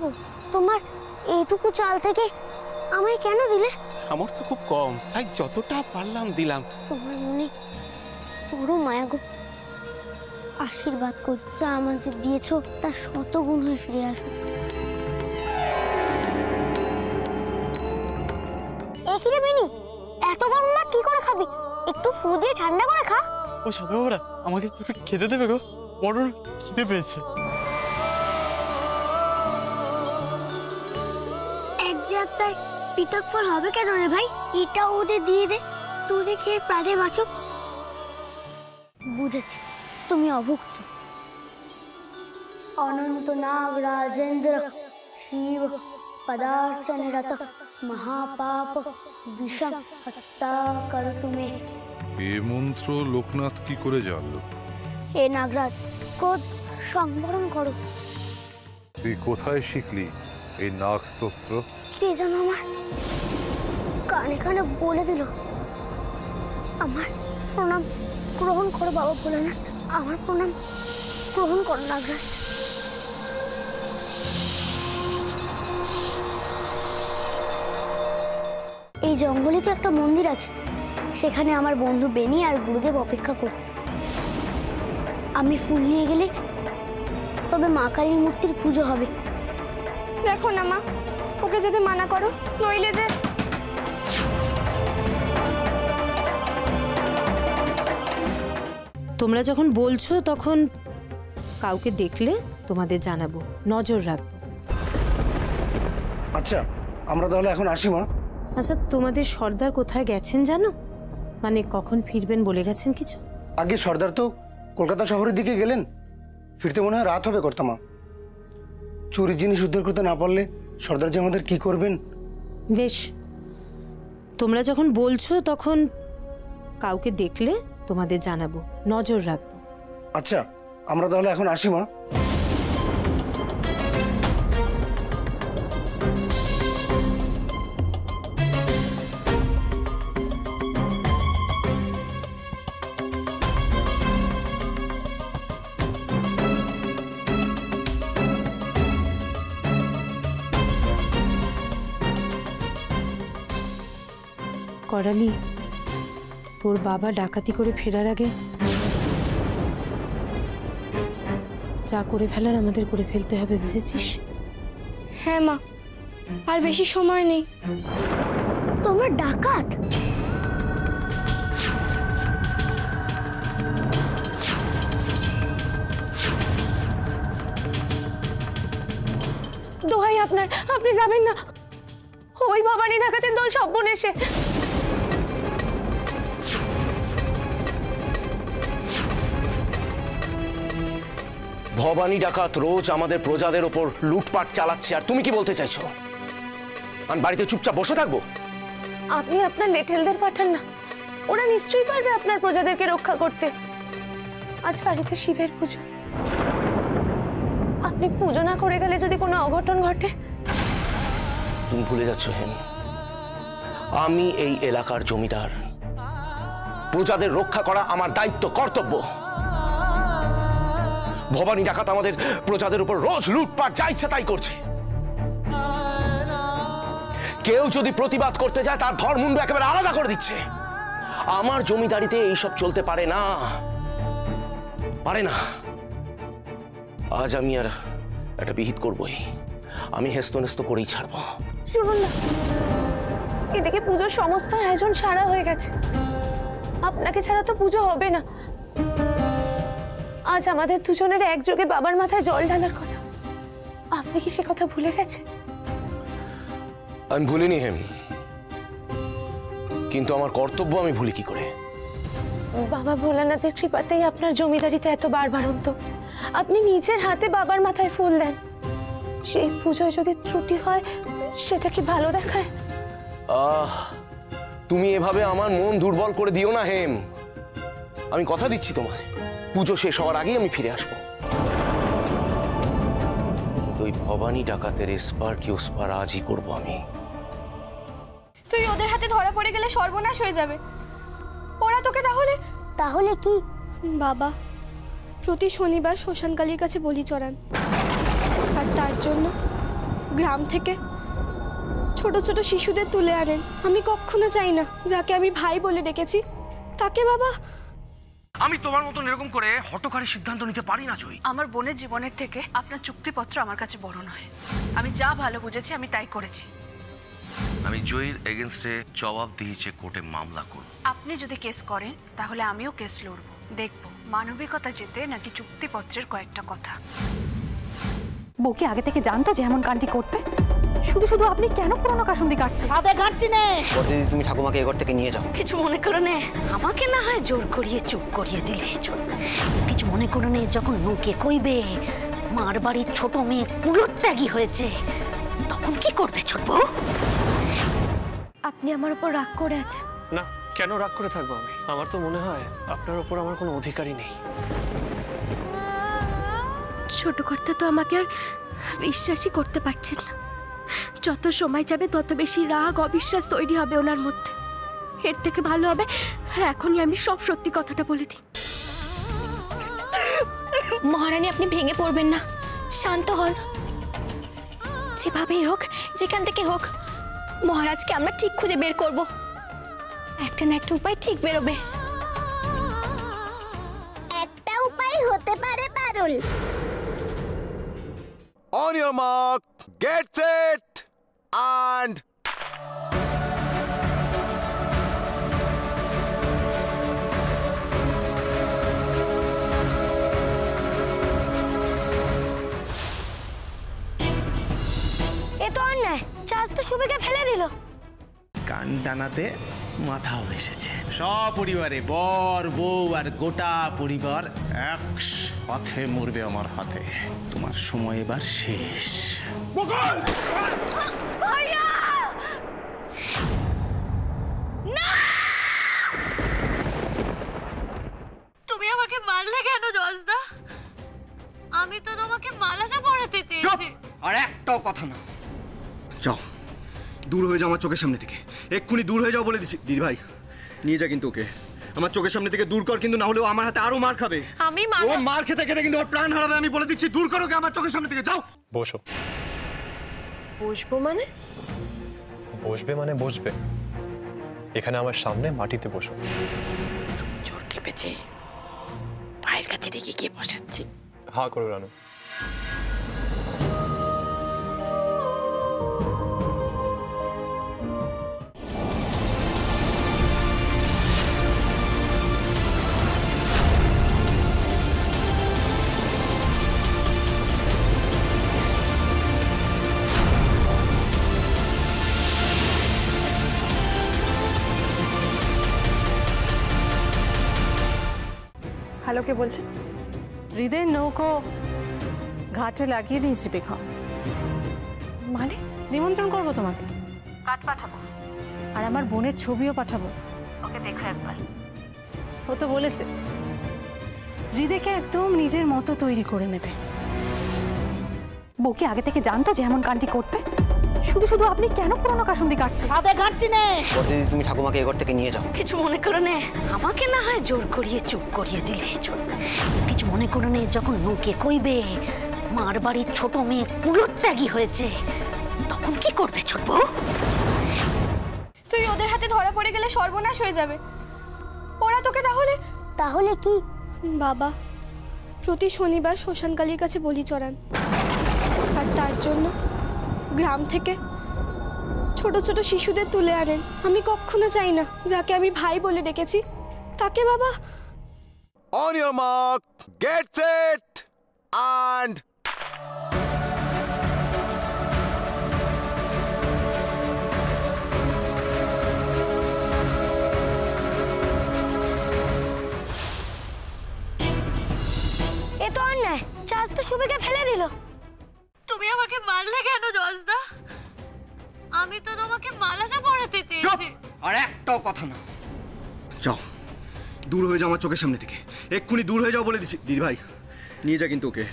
গো তোমার এইটুকু চাল থেকে আমায় কেন দিলে? সামর্থ্য খুব কম তাই যতটা পারলাম দিলাম। তোমার মনে বড় মায়া গো। আশীর্বাদ করি যা আমাদের দিয়েছ তা শত গুণ হয়ে ফিরে আসো। একই রে বেনি এত গরম না কি করে খাবি? একটু ফু দিয়ে ঠান্ডা করে খা। ও সাধু বাবারা আমাকে তো একটু খেতে দেবে গো? বড় খিদে পেয়েছে। পিতক ফল হবে কেন রে ভাই? এটা ওদের দিয়ে দে। তোরে খেয়ে প্রাণে বাঁচুক। বুঝেছি। তুমি অভুক্ত। অনন্ত নাগ রাজেন্দ্র শিব পদার্চন রত মহাপাপ বিষম হত্যা কর তুমি। এ মন্ত্র লোকনাথ কি করে জানলো? হে নাগরাজ ক্রোধ সংবরণ করো। তুই কোথায় শিখলি? এই নাগ স্তোত্র। কে যেন আমার? কানে কানে বলে দিল। আমার প্রণাম গ্রহণ করো বাবা ভোলানাথ। আমার প্রণাম গ্রহণ করো নাগরাজ। এই জঙ্গলে তো একটা মন্দির আছে। সেখানে আমার বন্ধু বেনি আর গুরুদেব অপেক্ষা করত আমি ফুল নিয়ে গেলে তবে মা কালীর মূর্তির পুজো হবে। দেখো না মা। ওকে যেতে মানা করো নইলে যে তোমরা যখন বলছো তখন কাউকে দেখলে তোমাদের জানাব। নজর রাখব। আচ্ছা আমরা তাহলে এখন আসি মা। আচ্ছা তোমাদের সর্দার কোথায় গেছেন জানো? মানে কখন ফিরবেন বলে গেছেন কিছু? আগে সর্দার তো কলকাতা শহরের দিকে গেলেন। ফিরতে মনে হয় রাত হবে কর্তামা চুরির জিনিস উদ্ধার করতে না পারলে সর্দার যে আমাদের কি করবেন? বেশ তোমরা যখন বলছো তখন কাউকে দেখলে তোমাদের জানাব নজর রাখব। আচ্ছা আমরা তাহলে এখন আসি মা। করালি। তোর বাবা ডাকাতি করে ফেরার আগে যা করে ফেলার আমাদের করে ফেলতে হবে, বুঝেছিস? হ্যাঁ মা, আর বেশি সময় নেই। তোমরা ডাকাত? দোহাই আপনার, আপনি যাবেন না। ওই ভবানী ডাকাতের দল সব এসে ভবানী ডাকাত রোজ আমাদের প্রজাদের ওপর লুটপাট চালাচ্ছে আর তুমি কি বলতে চাইছো? আমি বাড়িতে চুপচাপ বসে থাকব? আপনি আপনার লেঠেলদের পাঠান না। ওরা নিশ্চয়ই পারবে আপনার প্রজাদেরকে রক্ষা করতে। আজ বাড়িতে শিবের পুজো। আপনি পুজো না করে গেলে যদি কোনো অঘটন ঘটে? তুমি ভুলে যাচ্ছ হেম। আমি এই এলাকার জমিদার। প্রজাদের রক্ষা করা আমার দায়িত্ব কর্তব্য। ভবানী ডাকাত আমাদের প্রজাদের উপর রোজ লুটপাট, যা ইচ্ছা তাই করছে। কেউ যদি প্রতিবাদ করতে যায়, তার ধর্মুণ্ড একেবারে আলাদা করে দিচ্ছে। আমার জমিদারিতে এইসব চলতে পারে না। পারে না। আজ আমি আর একটা বিহিত করবই। আমি হেস্ত নেস্ত করেই ছাড়বো। এদিকে পুজোর সমস্ত আয়োজন সারা হয়ে গেছে। আপনাকে ছাড়া তো পুজো হবে না। আজ আমাদের দুজনের একযোগে বাবার মাথায় জল ঢালার কথা। আপনি কি সে কথা ভুলে গেছেন? আমি ভুলিনি হেম। কিন্তু আমার কর্তব্য আমি ভুলি কি করে? বাবা ভোলানাথের কৃপাতেই আপনার জমিদারিতে এত বারবার বারবারন্ত আপনি নিজের হাতে বাবার মাথায় ফুল দেন। সেই পুজোয় যদি ত্রুটি হয় সেটা কি ভালো দেখায়? আহ তুমি এভাবে আমার মন দুর্বল করে দিও না হেম। আমি কথা দিচ্ছি তোমায়। পুজো শেষ হওয়ার আগেই আমি ফিরে আসব। ওই ভবানী ডাকাতের এসপার কি ওসপার আজই করব আমি। তুই ওদের হাতে ধরা পড়ে গেলে সর্বনাশ হয়ে যাবে। ওরা তোকে তাহলে তাহলে কি? বাবা প্রতি শনিবার শ্মশানকালীর কাছে বলি চড়ান। আর তার জন্য গ্রাম থেকে ছোট ছোট শিশুদের তুলে আনেন। আমি কখনো চাই না যাকে আমি ভাই বলে ডেকেছি। তাকে বাবা আমি তোমার মতন এরকম করে হটকারী সিদ্ধান্ত নিতে পারি না জয়ী। আমার বোনের জীবনের থেকে আপনার চুক্তিপত্র আমার কাছে বড় নয়। আমি যা ভালো বুঝেছি আমি তাই করেছি। আমি জয়ীর এগেনস্টে জবাব দিয়েছে কোর্টে মামলা করব। আপনি যদি কেস করেন তাহলে আমিও কেস লড়ব। দেখব মানবিকতা যেতে নাকি চুক্তিপত্রের কয়েকটা কথা। বউকে আগে থেকে জানতো যে এমন কাণ্ডটি করবে শুধু শুধু আপনি কেন পুরনো কাসুন্দি কাটছেন? হাতে কাটছি নে। তুমি ঠাকুমাকে এ ঘর থেকে নিয়ে যাও। কিছু মনে করো নে আমাকে না হয় জোর করিয়ে চুপ করিয়ে দিলে কিছু মনে করো নে যখন নুকে কইবে মার বাড়ির ছোট মেয়ে কুলোত্যাগী হয়েছে তখন কি করবে ছোট বউ? আপনি আমার উপর রাগ করে আছেন। না কেন রাগ করে থাকব আমি? আমার তো মনে হয় আপনার ওপর আমার কোনো অধিকারই নেই। ছোট কর্তা তো আমাকে আর বিশ্বাসই করতে পারছেন না। যত সময় যাবে তত বেশি রাগ অবিশ্বাস তৈরি হবে ওনার মধ্যে। এর থেকে ভালো হবে এখনই আমি সব সত্যি কথাটা বলে দিই। মহারানী আপনি ভেঙে পড়বেন না। শান্ত হন। যেভাবেই হোক যেখান থেকে হোক মহারাজকে আমরা ঠিক খুঁজে বের করব। একটা না একটা উপায় ঠিক বেরোবে। একটা উপায় হতে পারে Parul on your mark get set and এ তো অন্যায়। চাঁদ তো সুবিকে ফেলে দিল। কান টানাতে মাথাও এসেছে। সপরিবারে বর বউ আর গোটা পরিবার এক একসাথে মরবে আমার হাতে। তোমার সময় এবার শেষ। তুমি আমাকে মারলে কেন জজদা আমি তো তোমাকে মালাটা পরাতে চেয়েছি। আর একটাও কথা না। যাও দূর হয়ে যাও আমার চোখের সামনে থেকে। এক্ষুনি দূর হয়ে যাও বলে দিচ্ছি দিদি ভাই নিয়ে যা কিন্তু ওকে। আমার চোখের সামনে থেকে দূর কর কিন্তু না হলেও আমার হাতে আরও মার খাবে। আমি ও মার খেতে খেতে কিন্তু ওর প্রাণ হারাবে আমি বলে দিচ্ছি দূর করো ওকে আমার চোখের সামনে থেকে যাও। বসো। বসবো মানে? বসবে মানে বসবে। এখানে আমার সামনে মাটিতে বসো। জোর খেপেছে। পায়ের কাছে রেখে গিয়ে বসাচ্ছি। হা করো রানু। হ্যালো কে বলছেন হৃদয়ের নৌকো ঘাটে লাগিয়ে দিয়েছি পেখম। মানে? নিমন্ত্রণ করব তোমাকে। কাঠ পাঠাবো। আর আমার বোনের ছবিও পাঠাবো। ওকে দেখো একবার। ও তো বলেছে হৃদয়কে একদম নিজের মতো তৈরি করে নেবে। বউকে আগে থেকে জানতো যে এমন কাণ্ডটি করবে শুধু শুধু আপনি কেন পুরনো কাসুন্দি কাটছেন? হাতে কাটছি নে। তুমি ঠাকুমাকে এ ঘর থেকে নিয়ে যাও। কিছু মনে করো নে। আমাকে না হয় জোর করিয়ে চুপ করিয়ে দিলে কিছু মনে করো নে যখন নুকে কইবে মার বাড়ির ছোট মেয়ে কুলোত্যাগী হয়েছে তখন কি করবে ছোট বউ? তুই ওদের হাতে ধরা পড়ে গেলে সর্বনাশ হয়ে যাবে। ওরা তোকে তাহলে তাহলে কি? বাবা প্রতি শনিবার শ্মশানকালীর কাছে বলি চড়ান। আর তার জন্য গ্রাম থেকে। ছোট ছোট শিশুদের তুলে আনেন। আমি কখনো চাই না যাকে আমি ভাই বলে ডেকেছি। তাকে বাবা। On your mark get set and এ তো অন্যায়। চাঁদ তো সুবিকে ফেলে দিল। আমি মালাটা পরাতে চেয়েছি। আর একটাও কথা না। যাও দূর হয়ে যাও আমার চোখের সামনে থেকে। এক্ষুনি দূর হয়ে যাও বলে দিচ্ছি দিদি ভাই নিয়ে যা কিন্তু ওকে।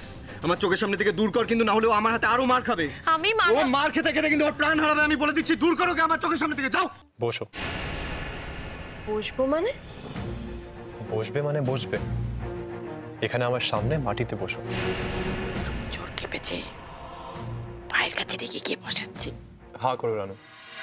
আমার চোখের সামনে থেকে দূর কর কিন্তু না হলেও আমার হাতে আরও মার খাবে। আমি ও মার খেতে খেতে কিন্তু ওর প্রাণ হারাবে আমি বলে দিচ্ছি দূর করো ওকে আমার চোখের সামনে থেকে। যাও। বসো। বসবো মানে? বসবে মানে বসবে। এখানে আমার সামনে মাটিতে বসো। জোর খেপেছে। পায়ের কাছে রেখে গিয়ে বসাচ্ছি। হা করো রানু।